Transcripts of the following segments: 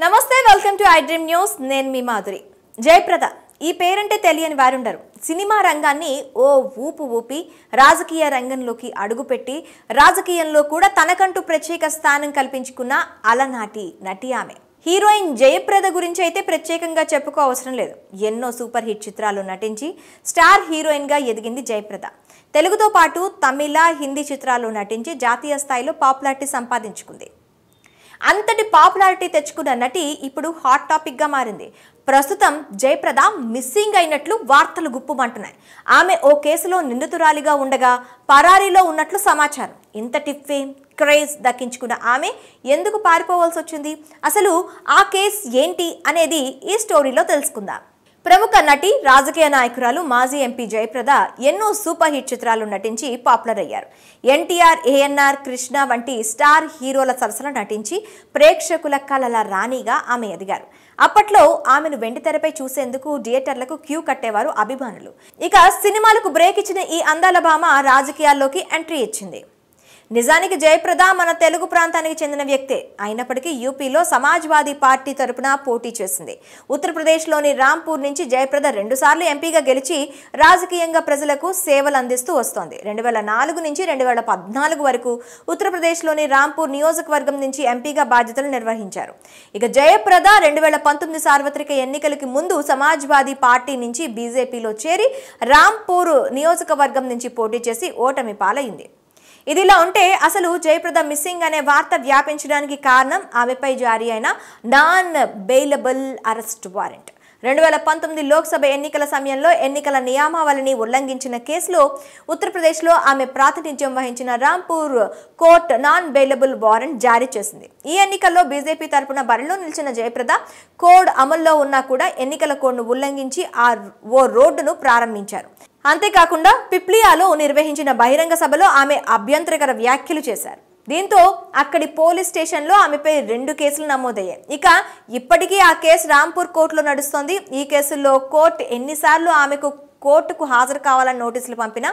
నమస్తే welcome to I dream news. నేను మీ మాధురి. జయప్రద. ఈ పేరంటే తెలియని వారుండరు. సినిమా రంగాన్ని ఓ ఊపు ఊపి రాజకీయ రంగంలోకి అడుగుపెట్టి రాజకీయంలో కూడా తనకంటూ ప్రత్యేక స్థానం కల్పించుకున్న అలనాటి నటి ఆమె. హీరోయిన్ జయప్రద గురించి అయితే ప్రత్యేకంగా చెప్పుకో అవసరం లేదు. ఎన్నో సూపర్ హిట్ చిత్రాలు నటించి స్టార్ హీరోయిన్గా ఎదిగింది జయప్రద. తెలుగుతో పాటు తమిళ హిందీ చిత్రాల్లో నటించి జాతీయ స్థాయిలో పాపులారిటీ సంపాదించుకుంది. అంతటి పాపులారిటీ తెచ్చుకున్న నటి ఇప్పుడు హాట్ టాపిక్గా మారింది. ప్రస్తుతం జయప్రద మిస్సింగ్ అయినట్లు వార్తలు గుప్పుమంటున్నాయి. ఆమె ఓ కేసులో నిందితురాలిగా ఉండగా పరారీలో ఉన్నట్లు సమాచారం. ఇంతటి ఫేమ్ క్రేజ్ దక్కించుకున్న ఆమె ఎందుకు పారిపోవాల్సి వచ్చింది అసలు ఆ కేస్ ఏంటి అనేది ఈ స్టోరీలో తెలుసుకుందాం. ప్రముఖ నటి రాజకీయ నాయకురాలు మాజీ ఎంపీ జయప్రద ఎన్నో సూపర్ హిట్ చిత్రాలు నటించి పాపులర్ అయ్యారు. ఎన్టీఆర్ ఏఎన్ఆర్ కృష్ణ వంటి స్టార్ హీరోల సరసన నటించి ప్రేక్షకుల కలల రాణిగా ఆమె ఎదిగారు. అప్పట్లో ఆమెను వెండితెరపై చూసేందుకు థియేటర్లకు క్యూ కట్టేవారు అభిమానులు. ఇక సినిమాలకు బ్రేక్ ఇచ్చిన ఈ అందాల భామ రాజకీయాల్లోకి ఎంట్రీ ఇచ్చింది. నిజానికి జయప్రద మన తెలుగు ప్రాంతానికి చెందిన వ్యక్తే. అయినప్పటికీ యూపీలో సమాజ్వాదీ పార్టీ తరపున పోటీ చేసింది. ఉత్తరప్రదేశ్లోని రాంపూర్ నుంచి జయప్రద రెండుసార్లు ఎంపీగా గెలిచి రాజకీయంగా ప్రజలకు సేవలు అందిస్తూ వస్తోంది. రెండు వేల నాలుగు నుంచి రెండు వేల పద్నాలుగు వరకు ఉత్తరప్రదేశ్లోని రాంపూర్ నియోజకవర్గం నుంచి ఎంపీగా బాధ్యతలు నిర్వహించారు. ఇక జయప్రద రెండు వేల పంతొమ్మిది సార్వత్రిక ఎన్నికలకి ముందు సమాజ్వాదీ పార్టీ నుంచి బీజేపీలో చేరి రాంపూర్ నియోజకవర్గం నుంచి పోటీ చేసి ఓటమి పాలైంది. ఇదిలా ఉంటే అసలు జయప్రద మిస్సింగ్ అనే వార్త వ్యాపించడానికి కారణం ఆమెపై జారీ అయిన నాన్ బెయిలబుల్ అరెస్ట్ వారెంట్. రెండు వేల పంతొమ్మిది లోక్సభ ఎన్నికల సమయంలో ఎన్నికల నియామావళిని ఉల్లంఘించిన కేసులో ఉత్తరప్రదేశ్లో ఆమె ప్రాతినిధ్యం వహించిన Rampur court non bailable warrant జారీ చేసింది. ఈ ఎన్నికల్లో బీజేపీ తరపున బరిలో నిలిచిన జయప్రద కోడ్ అమల్లో ఉన్నా కూడా ఎన్నికల కోడ్ను ఉల్లంఘించి ఆ ఓ రోడ్డును ప్రారంభించారు. అంతేకాకుండా పిప్లియాలో నిర్వహించిన బహిరంగ సభలో ఆమె అభ్యంతరకర వ్యాఖ్యలు చేశారు. దీంతో అక్కడి పోలీస్ స్టేషన్లో ఆమెపై రెండు కేసులు నమోదయ్యాయి. ఇక ఇప్పటికీ ఆ కేసు రాంపూర్ కోర్టులో నడుస్తోంది. ఈ కేసుల్లో కోర్టు ఎన్నిసార్లు ఆమెకు కోర్టుకు హాజరు కావాలని నోటీసులు పంపినా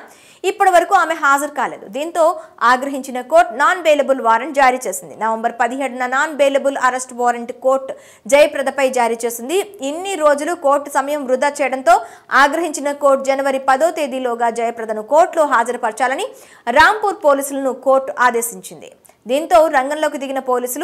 ఇప్పటి వరకు ఆమె హాజరు కాలేదు. దీంతో ఆగ్రహించిన కోర్టు నాన్ బెయిలబుల్ వారెంట్ జారీ చేసింది. నవంబర్ పదిహేడున non bailable arrest warrant court జయప్రదపై జారీ చేసింది. ఇన్ని రోజులు కోర్టు సమయం వృధా చేయడంతో ఆగ్రహించిన కోర్టు జనవరి పదో తేదీలోగా జయప్రదను కోర్టులో హాజరుపరచాలని రాంపూర్ పోలీసులను కోర్టు ఆదేశించింది. దీంతో రంగంలోకి దిగిన పోలీసులు